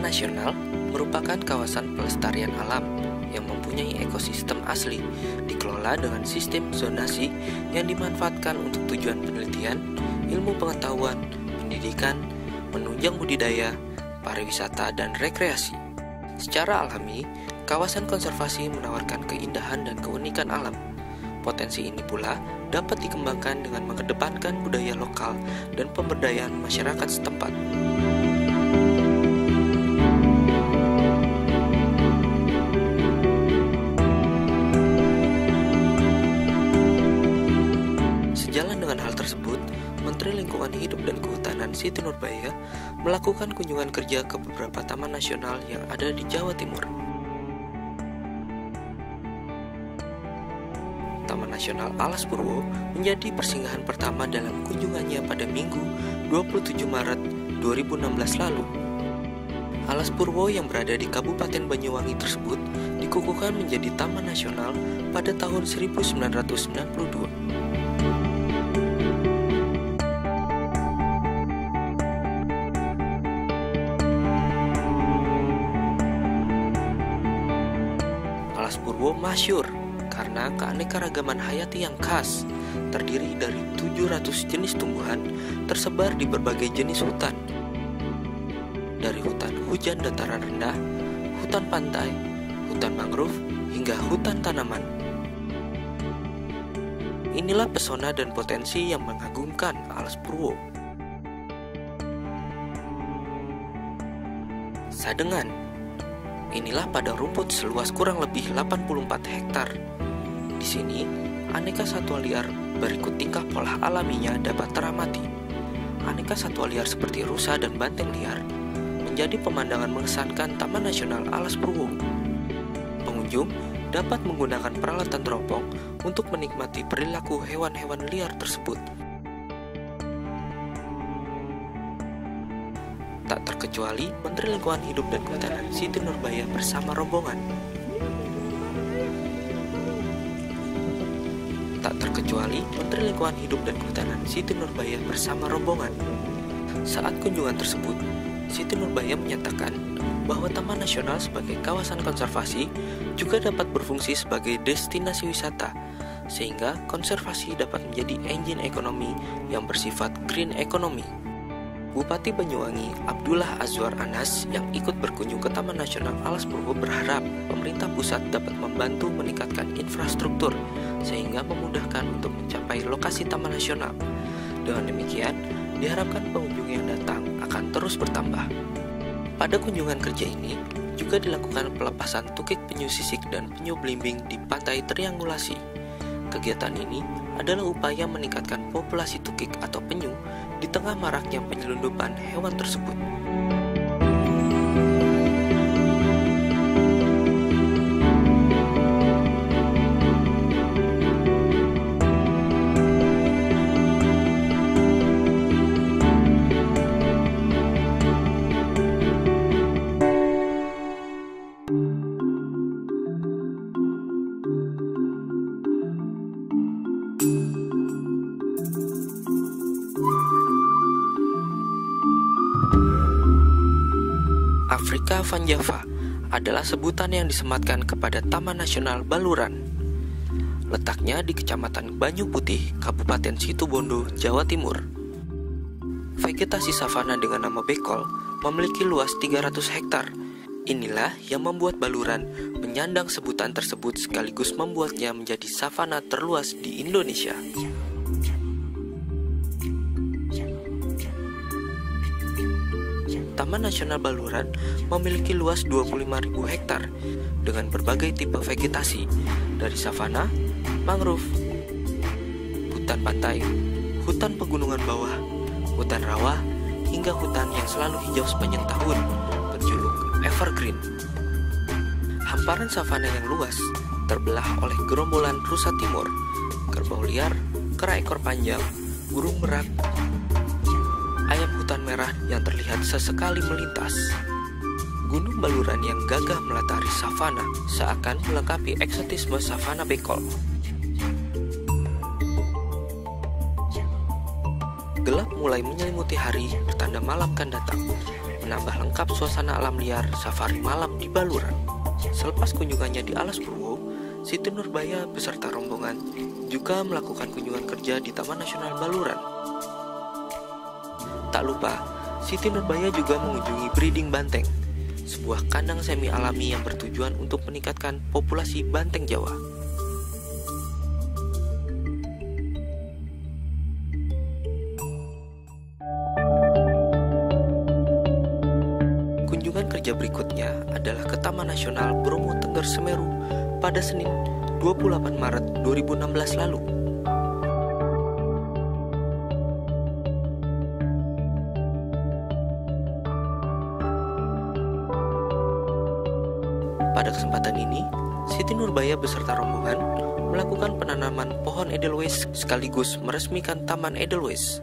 nasional merupakan kawasan pelestarian alam yang mempunyai ekosistem asli, dikelola dengan sistem zonasi yang dimanfaatkan untuk tujuan penelitian, ilmu pengetahuan, pendidikan, menunjang budidaya, pariwisata, dan rekreasi. Secara alami, kawasan konservasi menawarkan keindahan dan keunikan alam. Potensi ini pula dapat dikembangkan dengan mengedepankan budaya lokal dan pemberdayaan masyarakat setempat. Tersebut, Menteri Lingkungan Hidup dan Kehutanan Siti Nurbaya melakukan kunjungan kerja ke beberapa taman nasional yang ada di Jawa Timur. Taman Nasional Alas Purwo menjadi persinggahan pertama dalam kunjungannya pada Minggu 27 Maret 2016 lalu. Alas Purwo yang berada di Kabupaten Banyuwangi tersebut dikukuhkan menjadi Taman Nasional pada tahun 1992. Purwo masyur karena keanekaragaman hayati yang khas, terdiri dari 700 jenis tumbuhan tersebar di berbagai jenis hutan. Dari hutan hujan dataran rendah, hutan pantai, hutan mangrove, hingga hutan tanaman. Inilah pesona dan potensi yang mengagumkan Alas Purwo. Sadengan Inilah padang rumput seluas kurang lebih 84 hektar. Di sini, aneka satwa liar berikut tingkah pola alaminya dapat teramati. Aneka satwa liar seperti rusa dan banteng liar menjadi pemandangan mengesankan Taman Nasional Alas Purwo. Pengunjung dapat menggunakan peralatan teropong untuk menikmati perilaku hewan-hewan liar tersebut. Tak terkecuali Menteri Lingkungan Hidup dan Kehutanan Siti Nurbaya bersama rombongan. Tak terkecuali Menteri Lingkungan Hidup dan Kehutanan Siti Nurbaya bersama rombongan. Saat kunjungan tersebut, Siti Nurbaya menyatakan bahwa Taman Nasional sebagai kawasan konservasi juga dapat berfungsi sebagai destinasi wisata, sehingga konservasi dapat menjadi engine ekonomi yang bersifat green economy. Bupati Banyuwangi Abdullah Azwar Anas yang ikut berkunjung ke Taman Nasional Alas Purwo berharap pemerintah pusat dapat membantu meningkatkan infrastruktur sehingga memudahkan untuk mencapai lokasi Taman Nasional. Dengan demikian, diharapkan pengunjung yang datang akan terus bertambah. Pada kunjungan kerja ini, juga dilakukan pelepasan tukik penyu sisik dan penyu belimbing di pantai triangulasi. Kegiatan ini adalah upaya meningkatkan populasi tukik atau penyu di tengah maraknya penyelundupan hewan tersebut. Afrika Van Java adalah sebutan yang disematkan kepada Taman Nasional Baluran. Letaknya di Kecamatan Banyu Putih, Kabupaten Situbondo, Jawa Timur. Vegetasi savana dengan nama bekol memiliki luas 300 hektar. Inilah yang membuat Baluran menyandang sebutan tersebut sekaligus membuatnya menjadi savana terluas di Indonesia. Taman Nasional Baluran memiliki luas 25.000 hektar dengan berbagai tipe vegetasi dari savana, mangrove, hutan pantai, hutan pegunungan bawah, hutan rawa, hingga hutan yang selalu hijau sepanjang tahun berjuluk evergreen. Hamparan savana yang luas terbelah oleh gerombolan rusa timur, kerbau liar, kera ekor panjang, burung merak, yang terlihat sesekali melintas. Gunung Baluran yang gagah melatari savana seakan melengkapi eksotisme savana bekol. Gelap mulai menyelimuti hari, pertanda malam kan datang. menambah lengkap suasana alam liar safari malam di Baluran. Selepas kunjungannya di Alas Purwo, Siti Nurbaya beserta rombongan juga melakukan kunjungan kerja di Taman Nasional Baluran. Tak lupa, Siti Nurbaya juga mengunjungi breeding banteng, sebuah kandang semi alami yang bertujuan untuk meningkatkan populasi banteng Jawa. Kunjungan kerja berikutnya adalah ke Taman Nasional Bromo Tengger Semeru pada Senin 28 Maret 2016 lalu. Pada kesempatan ini, Siti Nurbaya beserta rombongan melakukan penanaman pohon Edelweiss sekaligus meresmikan Taman Edelweiss.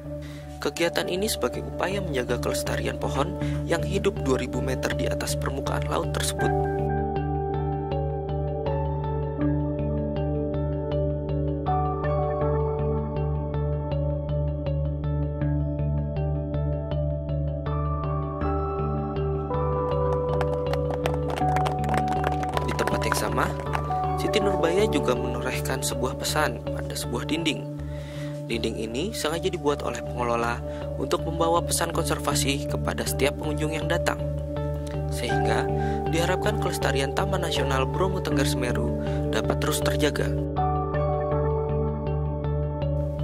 Kegiatan ini sebagai upaya menjaga kelestarian pohon yang hidup 2000 meter di atas permukaan laut tersebut. Sama, Siti Nurbaya juga menorehkan sebuah pesan pada sebuah dinding. Dinding ini sengaja dibuat oleh pengelola untuk membawa pesan konservasi kepada setiap pengunjung yang datang. Sehingga diharapkan kelestarian Taman Nasional Bromo Tengger Semeru dapat terus terjaga.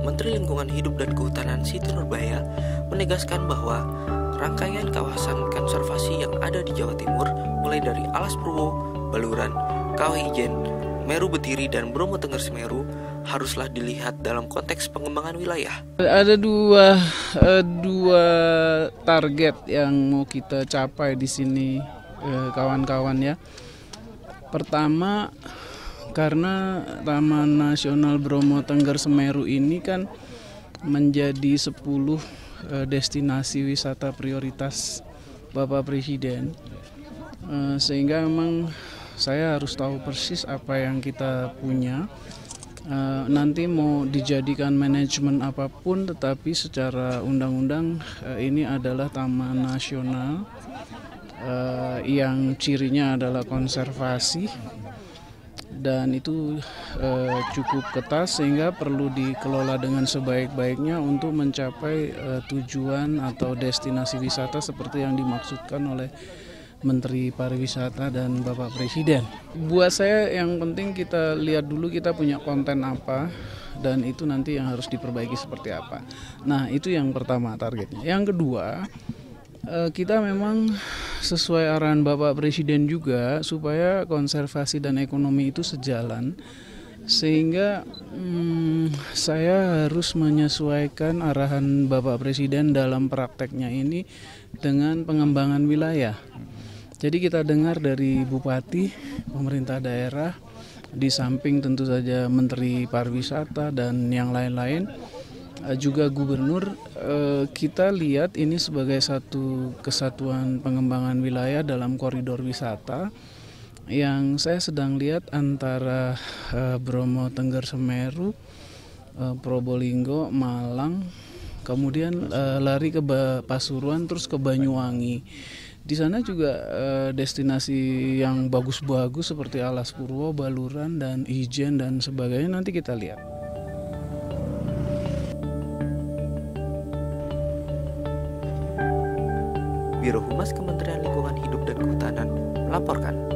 Menteri Lingkungan Hidup dan Kehutanan Siti Nurbaya menegaskan bahwa rangkaian kawasan konservasi yang ada di Jawa Timur mulai dari Alas Purwo, Baluran, Kawah Ijen, Meru Betiri, dan Bromo Tengger Semeru haruslah dilihat dalam konteks pengembangan wilayah. Ada dua eh, dua target yang mau kita capai di sini eh, kawan-kawan ya. Pertama karena Taman Nasional Bromo Tengger Semeru ini kan menjadi 10 eh, destinasi wisata prioritas Bapak Presiden. Eh, sehingga memang saya harus tahu persis apa yang kita punya. Uh, nanti mau dijadikan manajemen apa pun tetapi secara undang-undang uh, ini adalah taman nasional uh, yang cirinya adalah konservasi. Dan itu uh, cukup ketat sehingga perlu dikelola dengan sebaik-baiknya untuk mencapai uh, tujuan atau destinasi wisata seperti yang dimaksudkan oleh Menteri Pariwisata dan Bapak Presiden. Buat saya yang penting kita lihat dulu kita punya konten apa dan itu nanti yang harus diperbaiki seperti apa. Nah itu yang pertama targetnya. Yang kedua kita memang sesuai arahan Bapak Presiden juga supaya konservasi dan ekonomi itu sejalan sehingga hmm, saya harus menyesuaikan arahan Bapak Presiden dalam prakteknya ini dengan pengembangan wilayah. Jadi kita dengar dari bupati, pemerintah daerah, di samping tentu saja Menteri Pariwisata dan yang lain-lain, juga gubernur, kita lihat ini sebagai satu kesatuan pengembangan wilayah dalam koridor wisata. Yang saya sedang lihat antara Bromo Tengger Semeru, Probolinggo, Malang, kemudian lari ke Pasuruan terus ke Banyuwangi di sana juga uh, destinasi yang bagus-bagus seperti Alas Purwo, Baluran dan Ijen dan sebagainya nanti kita lihat. Biro Humas Kementerian Lingkungan Hidup dan Kehutanan melaporkan